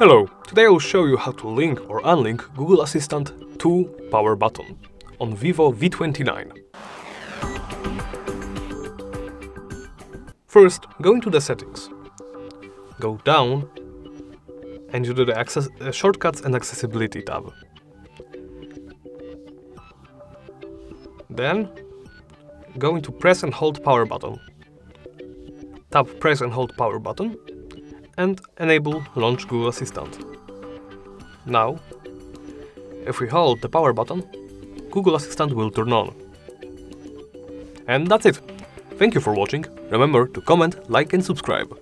Hello, today I will show you how to link or unlink Google Assistant to Power Button on Vivo V29. First, go into the settings. Go down and you do the access, uh, Shortcuts and Accessibility tab. Then, go into Press and Hold Power Button. Tap Press and Hold Power Button and enable Launch Google Assistant. Now, if we hold the power button, Google Assistant will turn on. And that's it. Thank you for watching. Remember to comment, like and subscribe.